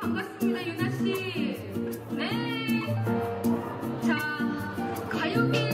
반갑습니다, 유나 씨. 네. 자, 가요계